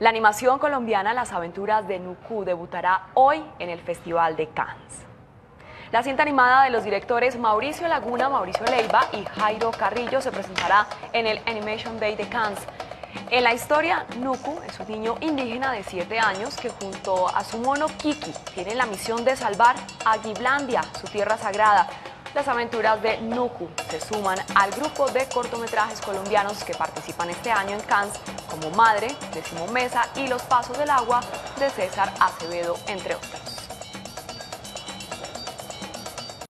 La animación colombiana Las aventuras de Nuku debutará hoy en el Festival de Cannes. La cinta animada de los directores Mauricio Laguna, Mauricio Leiva y Jairo Carrillo se presentará en el Animation Day de Cannes. En la historia, Nuku es un niño indígena de 7 años que junto a su mono Kiki tiene la misión de salvar a Giblandia, su tierra sagrada. Las aventuras de Nuku se suman al grupo de cortometrajes colombianos que participan este año en Cannes como Madre, Décimo Mesa y Los Pasos del Agua de César Acevedo, entre otros.